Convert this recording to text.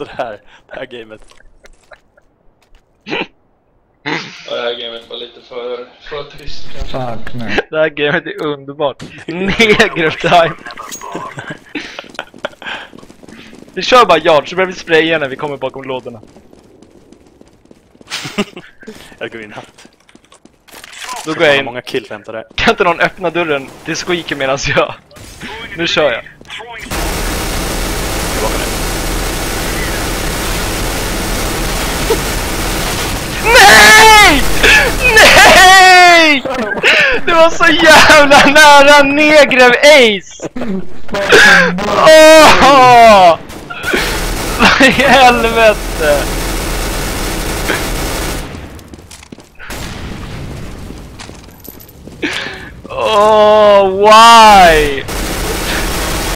Alltså det här, det här gamet. Ja, det här gamet var lite för, för trist kanske. Fuck nej. Det här gamet är underbart. Neger time. Vi kör bara yard så börjar vi spraya när vi kommer bakom lådorna. Jag går in hatt. Då går jag in. Många kills hämtar det. Kan inte någon öppna dörren till squeaker medan jag... Nu kör jag. Tillbaka nu. Nej! Nej! Det var så jävla nära Negrev Ace! Åh! Vad i helvete? Åh, why?